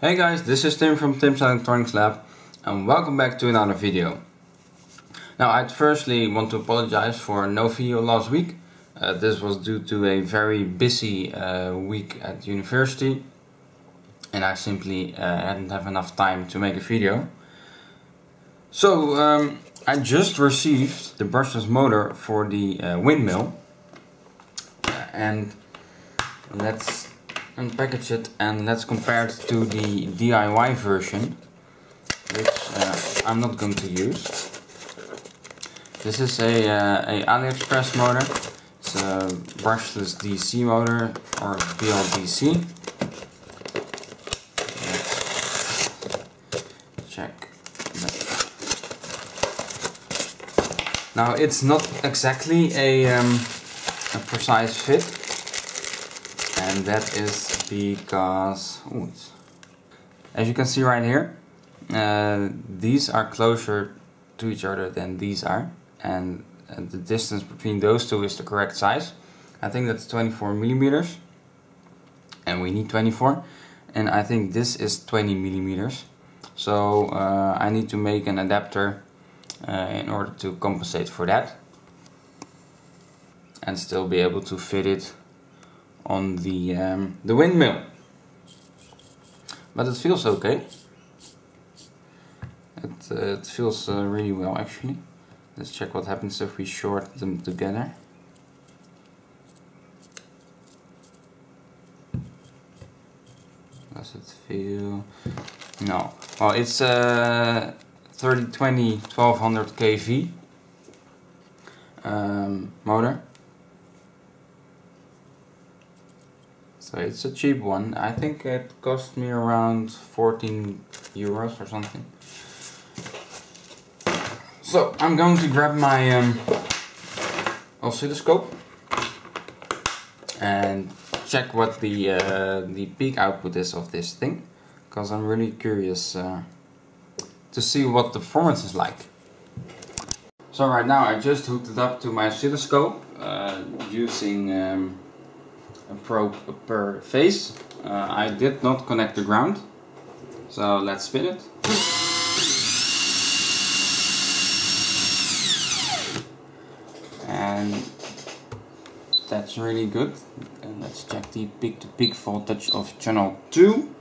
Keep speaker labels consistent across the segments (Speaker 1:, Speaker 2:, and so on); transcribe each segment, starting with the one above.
Speaker 1: Hey guys, this is Tim from Tim's Electronics Lab and welcome back to another video. Now I'd firstly want to apologize for no video last week. Uh, this was due to a very busy uh, week at university and I simply uh, didn't have enough time to make a video. So um, I just received the brushless motor for the uh, windmill and let's unpackage it and let's compare it to the DIY version which uh, I'm not going to use. This is a, uh, a AliExpress motor. It's a brushless DC motor or BLDC. Check. Now it's not exactly a, um, a precise fit and that is because ooh, as you can see right here uh, these are closer to each other than these are and uh, the distance between those two is the correct size. I think that's 24 millimeters and we need 24 and I think this is 20 millimeters. So uh, I need to make an adapter uh, in order to compensate for that and still be able to fit it on the um, the windmill. But it feels okay. It, uh, it feels uh, really well actually. Let's check what happens if we short them together. Does it feel no. Well it's uh 3020 1200 kV um, motor so it's a cheap one I think it cost me around 14 euros or something so I'm going to grab my um, oscilloscope and check what the uh, the peak output is of this thing because I'm really curious uh, to see what the performance is like. So right now I just hooked it up to my oscilloscope uh, using um, probe per phase. Uh, I did not connect the ground, so let's spin it. And that's really good. And let's check the peak-to-peak voltage of channel 2,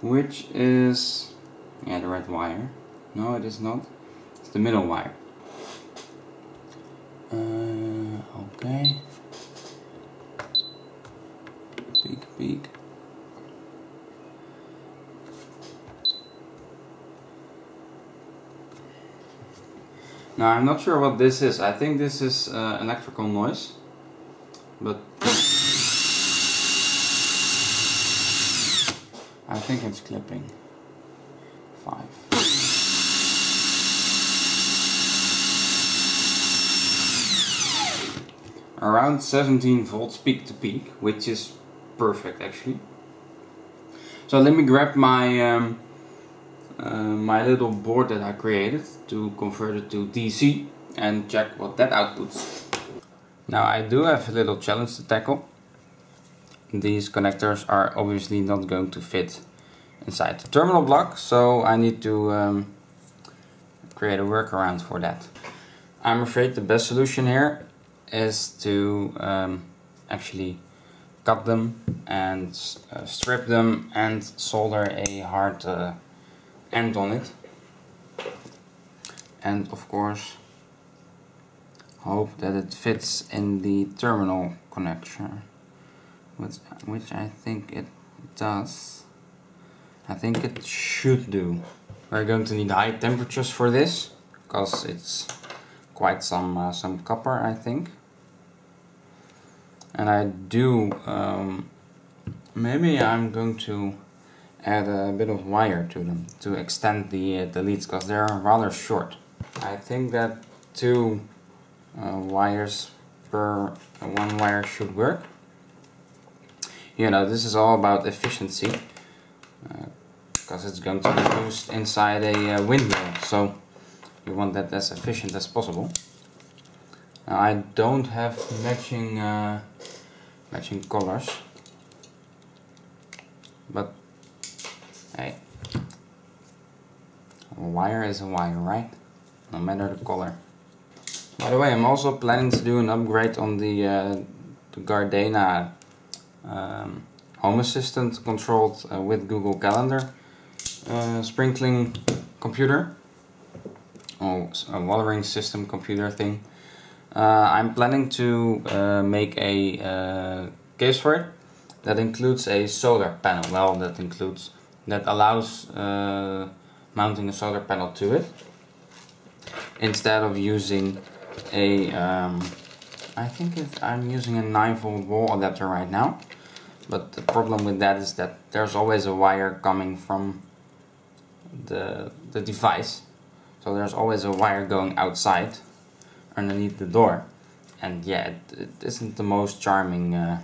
Speaker 1: which is yeah, the red wire. No, it is not. It's the middle wire. Uh, okay. Now I'm not sure what this is. I think this is uh, electrical noise. But I think it's clipping five. Around 17 volts peak to peak, which is perfect actually. So let me grab my um, uh, my little board that I created to convert it to DC and check what that outputs. Now I do have a little challenge to tackle. These connectors are obviously not going to fit inside the terminal block, so I need to um, create a workaround for that. I'm afraid the best solution here is to um, actually cut them and uh, strip them and solder a hard uh, end on it. And of course hope that it fits in the terminal connection, which, which I think it does. I think it should do. We're going to need high temperatures for this, because it's quite some uh, some copper I think. And I do, um, maybe I'm going to add a bit of wire to them to extend the, uh, the leads because they're rather short. I think that two uh, wires per uh, one wire should work. You know, this is all about efficiency because uh, it's going to be used inside a uh, windmill, so you want that as efficient as possible. Now I don't have matching uh, matching colors, but Hey, a wire is a wire, right? No matter the color. By the way, I'm also planning to do an upgrade on the, uh, the Gardena um, Home Assistant controlled uh, with Google Calendar uh, sprinkling computer or a watering system computer thing. Uh, I'm planning to uh, make a uh, case for it that includes a solar panel. Well, that includes that allows mounting a solar panel to it instead of using a um, I think I'm using a 9 volt wall adapter right now but the problem with that is that there's always a wire coming from the, the device so there's always a wire going outside underneath the door. And yeah it, it isn't the most charming uh,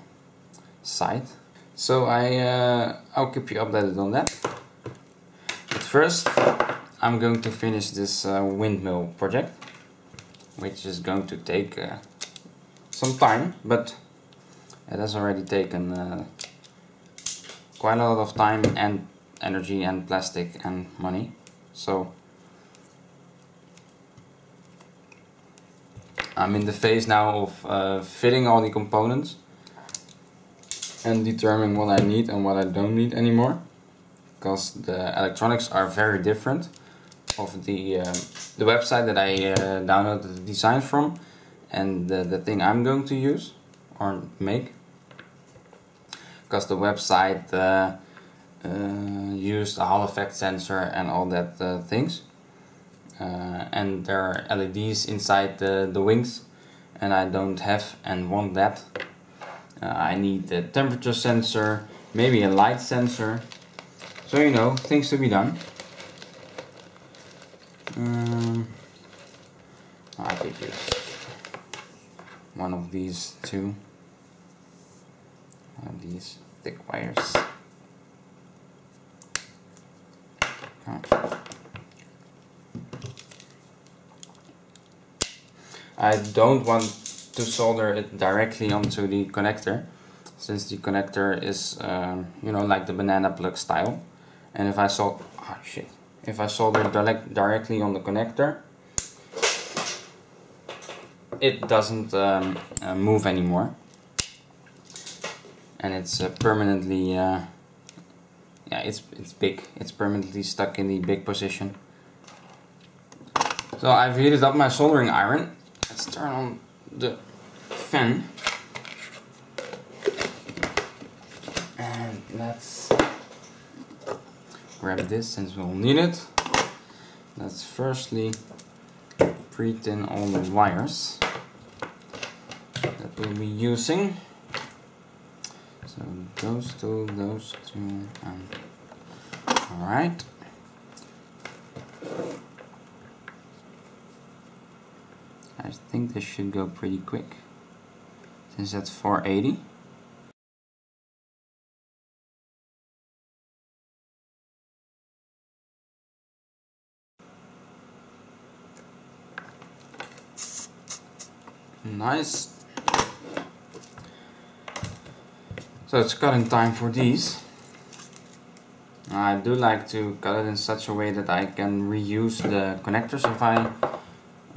Speaker 1: sight so I, uh, I'll keep you updated on that. But first I'm going to finish this uh, windmill project which is going to take uh, some time but it has already taken uh, quite a lot of time and energy and plastic and money. So I'm in the phase now of uh, fitting all the components and determining what I need and what I don't need anymore because the electronics are very different of the uh, the website that I uh, downloaded the design from and the, the thing I'm going to use or make. Because the website uh, uh, used a Hall effect sensor and all that uh, things uh, and there are LEDs inside the, the wings and I don't have and want that. Uh, I need a temperature sensor maybe a light sensor. So you know things to be done. Um, I could use one of these two one of these thick wires I don't want to solder it directly onto the connector since the connector is um, you know like the banana plug style. And if I solder oh shit. If I solder direct directly on the connector it doesn't um, uh, move anymore. And it's uh, permanently uh, yeah it's it's big. It's permanently stuck in the big position. So I've heated up my soldering iron let's turn on the fan and let's grab this since we'll need it. Let's firstly pre-tin all the wires that we'll be using. So those two, those two, and alright I think this should go pretty quick since that's 480 nice. So it's cutting time for these. I do like to cut it in such a way that I can reuse the connectors if I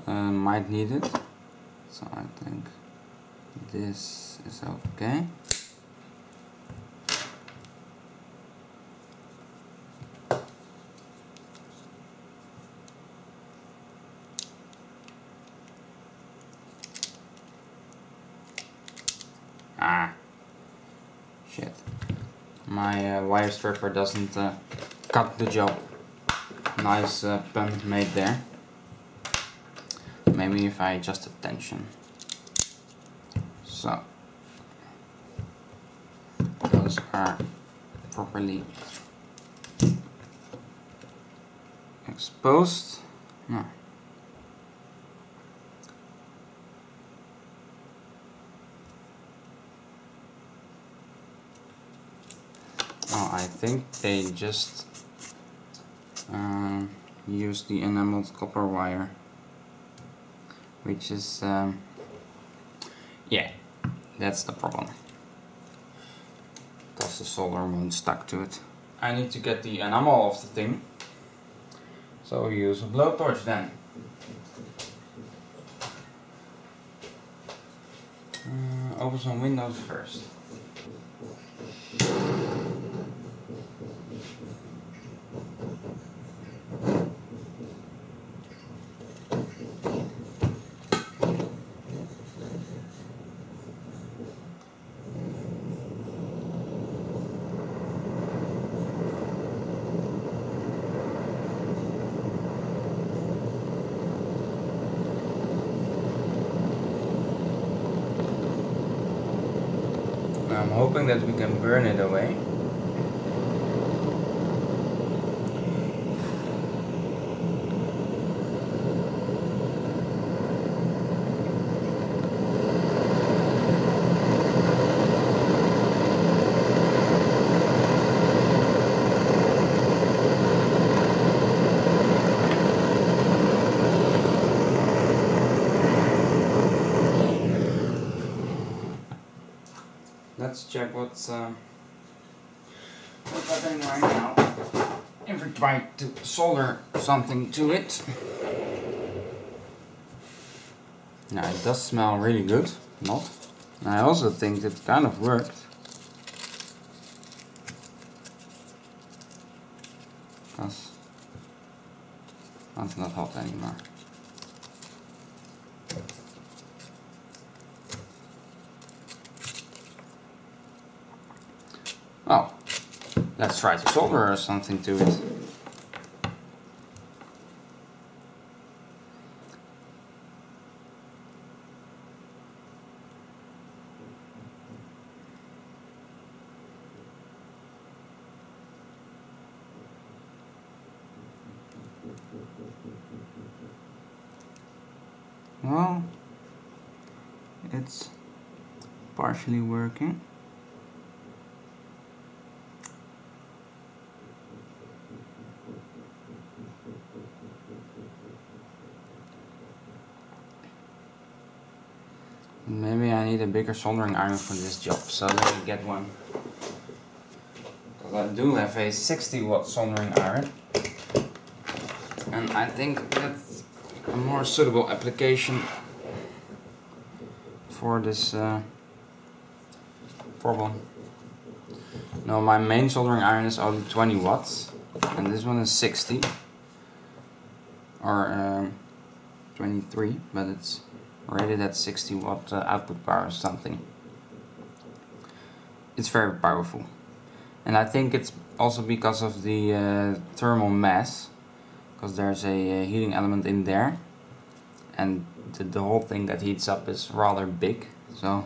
Speaker 1: uh, might need it so I think this is okay. Ah. Shit. My uh, wire stripper doesn't uh, cut the job. Nice uh, made there maybe if I adjust the tension. So those are properly exposed. No. Oh, I think they just um, use the enameled copper wire which is um, yeah that's the problem because the solder won't stuck to it I need to get the enamel off the thing. So use a blowtorch then. Uh, open some windows first. I'm hoping that we can burn it away. Let's check what's uh, what's happening right now. If we try to solder something to it. Now it does smell really good, not? And I also think it kind of worked. Because that's not hot anymore. Oh, let's try to solder or something to it. Well, it's partially working. Maybe I need a bigger soldering iron for this job, so let me get one. Because I do have a 60 watt soldering iron. And I think that's a more suitable application for this uh, problem. No, my main soldering iron is only 20 watts, and this one is 60 or um, 23, but it's rated at 60 watt uh, output power or something. It's very powerful. And I think it's also because of the uh, thermal mass, because there's a, a, heating element in there, and the, the whole thing that heats up is rather big, so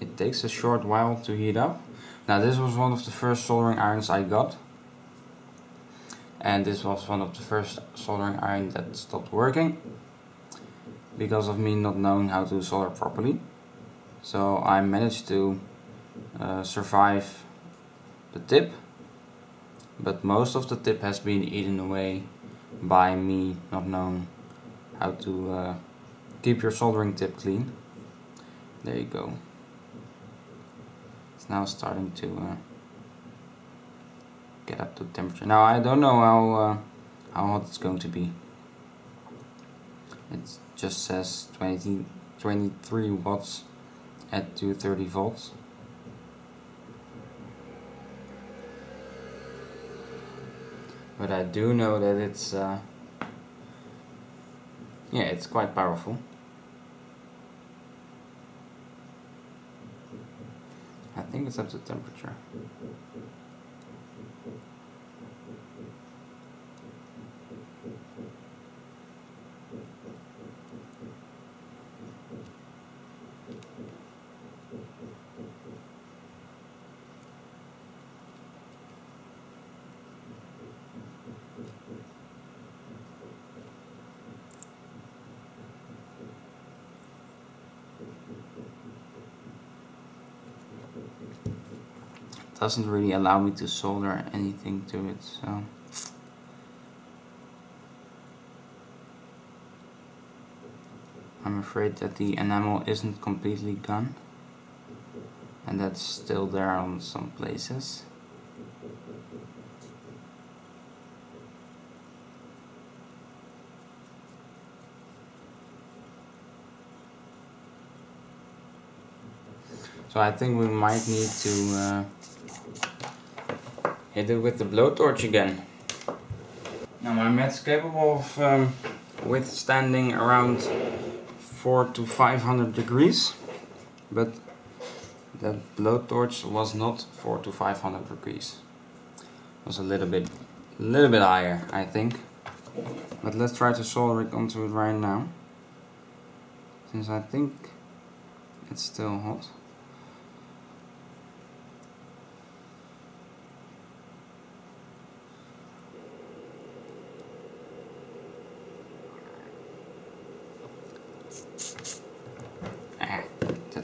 Speaker 1: it takes a short while to heat up. Now this was one of the first soldering irons I got, and this was one of the first soldering iron that stopped working because of me not knowing how to solder properly. So I managed to uh, survive the tip, but most of the tip has been eaten away by me not knowing how to uh, keep your soldering tip clean. There you go. It's now starting to uh, get up to temperature. Now I don't know how uh, how hot it's going to be. It just says 20, 23 watts at 230 volts. But I do know that it's uh, yeah, it's quite powerful. I think it's up to temperature. Doesn't really allow me to solder anything to it so I'm afraid that the enamel isn't completely gone and that's still there on some places. So I think we might need to uh, hit it with the blowtorch again. Now my mat's capable of um, withstanding around 4 to 500 degrees, but that blowtorch was not 4 to 500 degrees. It was a little bit, a little bit higher, I think. But let's try to solder it onto it right now, since I think it's still hot.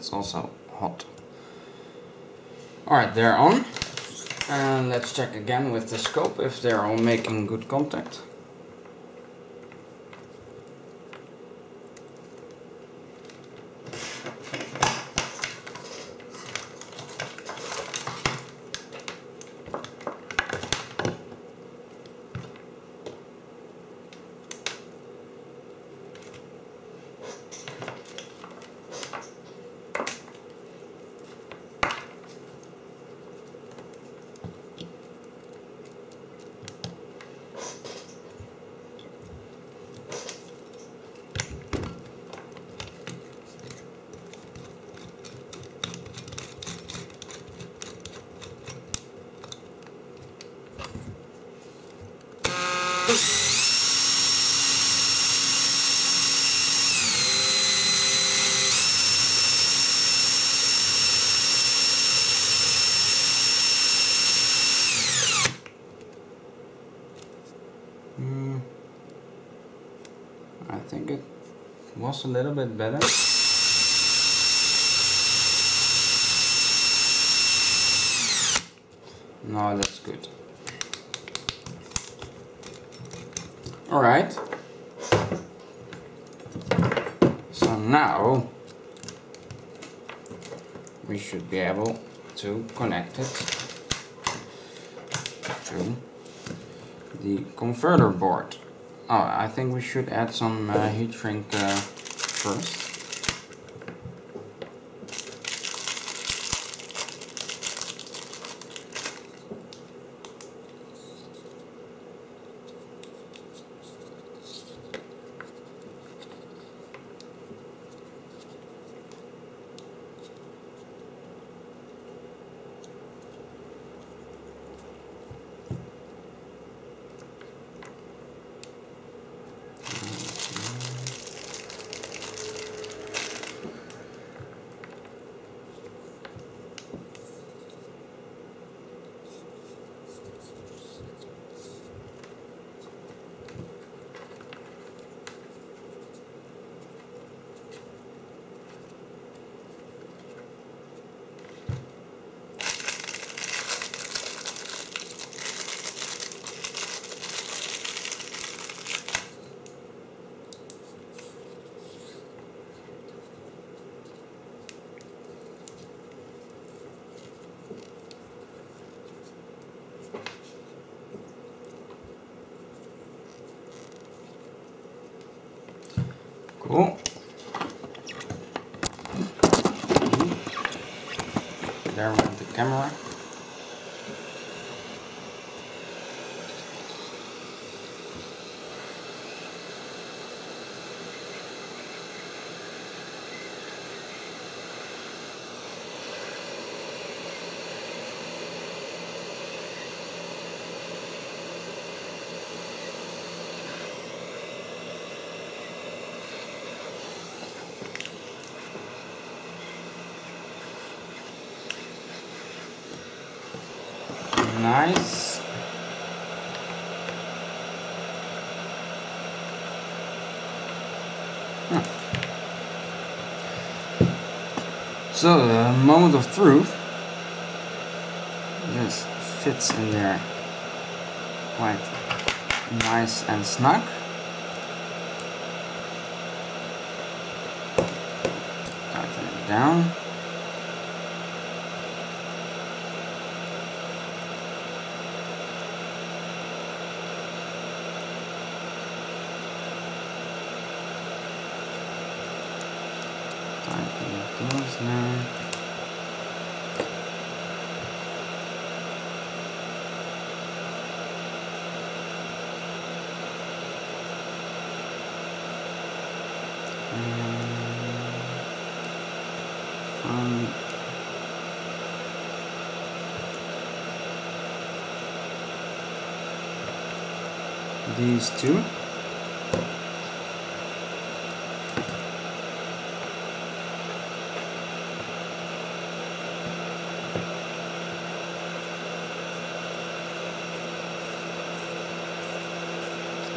Speaker 1: It's also hot. Alright, they're on. And let's check again with the scope if they're all making good contact. Think it was a little bit better. No, that's good. Alright. So now we should be able to connect it to the converter board. Oh, I think we should add some uh, heat shrink uh, first. Went the camera. Nice. So, the moment of truth. just fits in there quite nice and snug. Tighten it down. These two.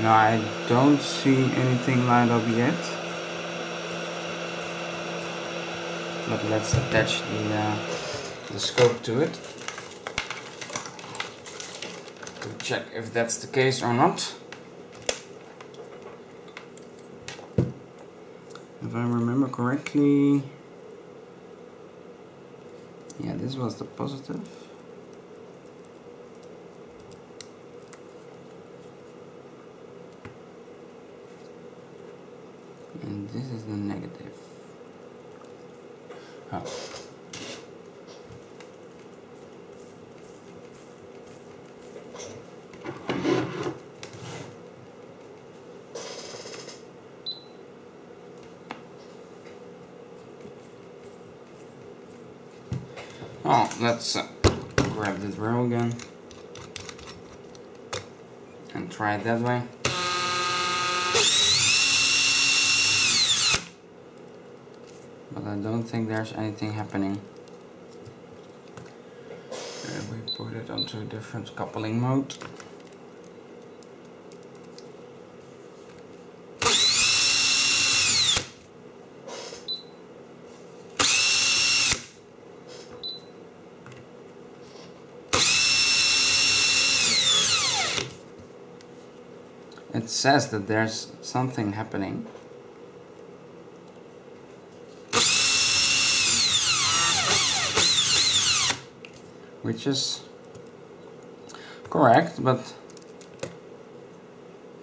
Speaker 1: Now I don't see anything lined up yet. But let's attach the, uh, the scope to it. To check if that's the case or not. If I remember correctly, yeah, this was the positive. And this is the negative. Oh. Oh, let's uh, grab the drill again and try it that way. But I don't think there's anything happening. And we put it onto a different coupling mode. It says that there's something happening. Which is correct, but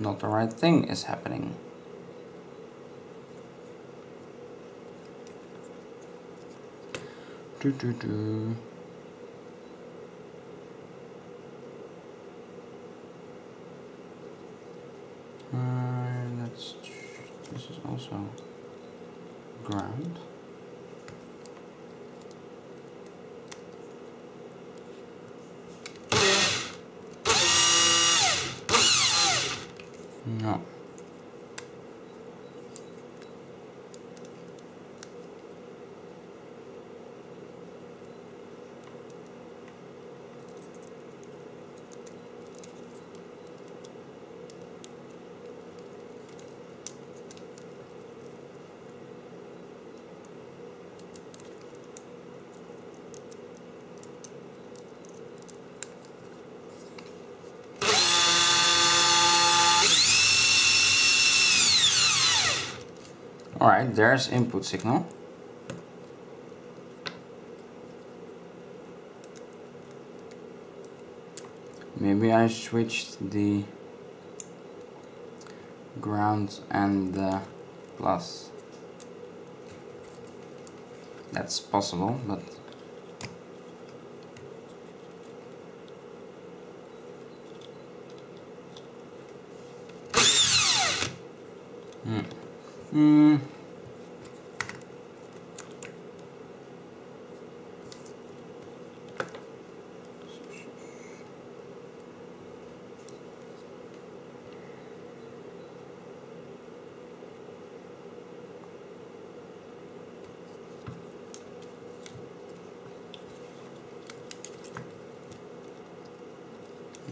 Speaker 1: not the right thing is happening. Do do do. Uh, let's. This is also ground. No. Alright, there's input signal. Maybe I switched the ground and the plus. That's possible, but Hmm. Hmm.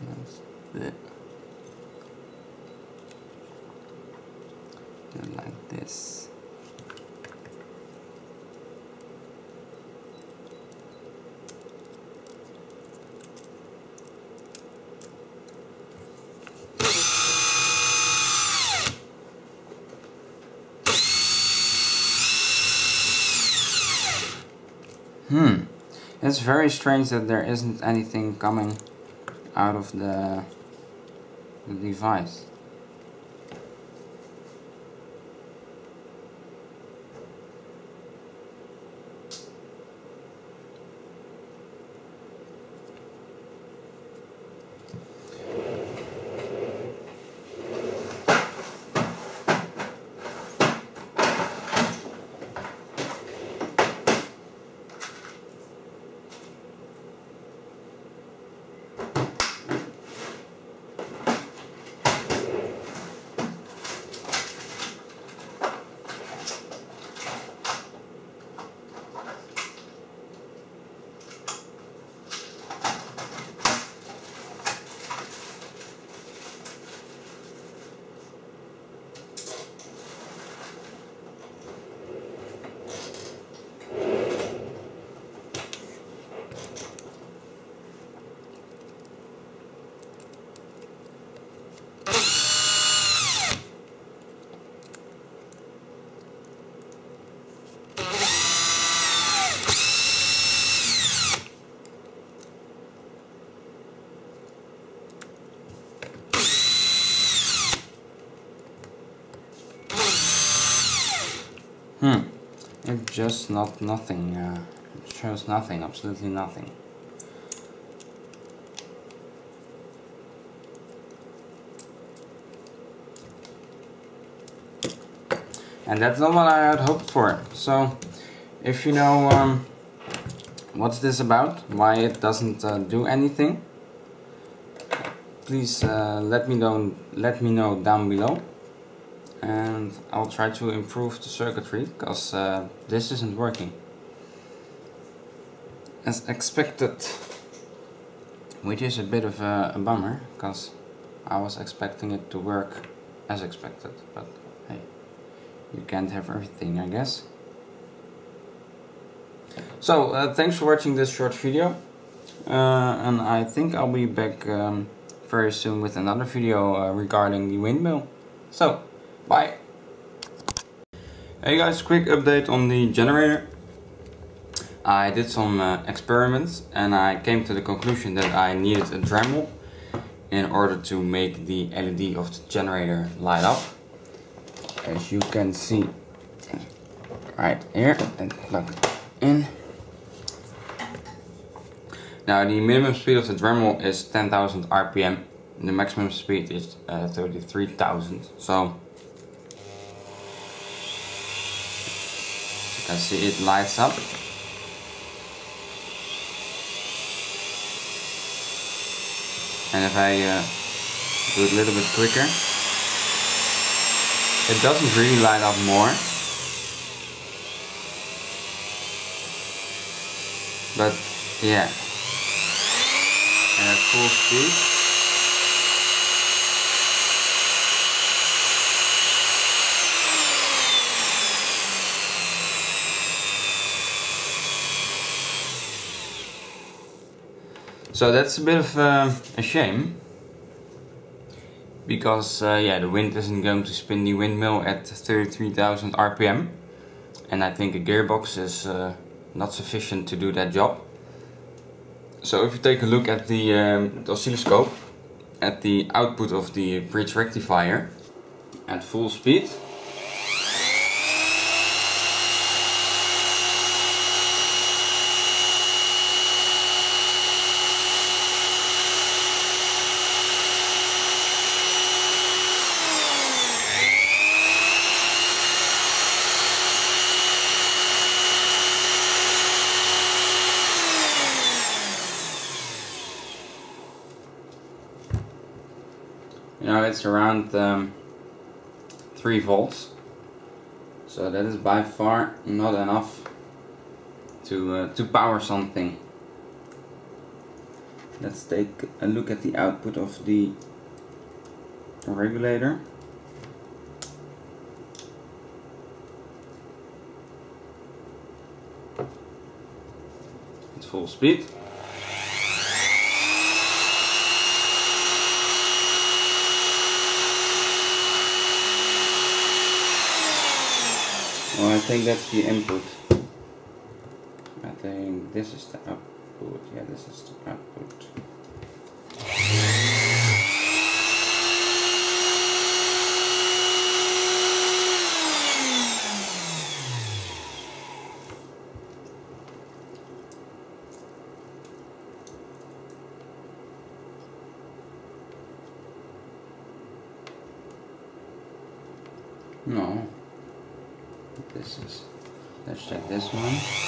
Speaker 1: That's it. Do it like this. Hmm. It's very strange that there isn't anything coming out of the, the device. Just not nothing. Uh, it shows nothing, absolutely nothing. And that's not what I had hoped for. So, if you know um, what's this about, why it doesn't uh, do anything, please uh, let me know. Let me know down below, and I'll try to improve the circuitry because uh, this isn't working as expected, which is a bit of a, a bummer because I was expecting it to work as expected, but hey, you can't have everything, I guess. So, uh, thanks for watching this short video, uh, and I think I'll be back um, very soon with another video uh, regarding the windmill. So, bye! Hey guys, quick update on the generator. I did some uh, experiments and I came to the conclusion that I needed a Dremel in order to make the LED of the generator light up. As you can see right here and plug in. Now the minimum speed of the Dremel is 10,000 RPM. The maximum speed is uh, 33,000. So you can see it lights up. And if I uh, do it a little bit quicker, it doesn't really light up more. But yeah, and at full speed. So that's a bit of uh, a shame because uh, yeah the wind isn't going to spin the windmill at 33,000 RPM and I think a gearbox is uh, not sufficient to do that job. So if you take a look at the, um, the oscilloscope, at the output of the bridge rectifier at full speed, it's around um, 3 volts. So that is by far not enough to, uh, to power something. Let's take a look at the output of the regulator. It's full speed Well, I think that's the input. I think this is the output. Yeah, this is the output. No. This is, let's check this one.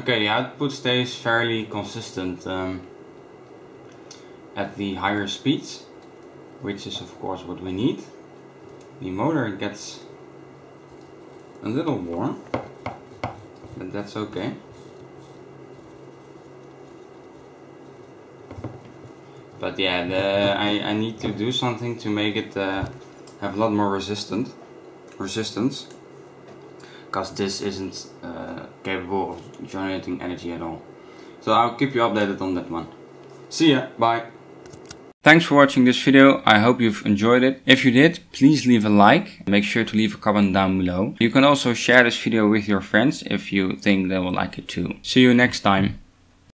Speaker 1: Okay, the output stays fairly consistent um, at the higher speeds, which is of course what we need. The motor gets a little warm, but that's okay. But yeah, the, I, I need to do something to make it uh, have a lot more resistant resistance because this isn't uh, capable of generating energy at all. So I'll keep you updated on that one. See ya, bye! Thanks for watching this video, I hope you've enjoyed it. If you did, please leave a like, make sure to leave a comment down below. You can also share this video with your friends if you think they will like it too. See you next time.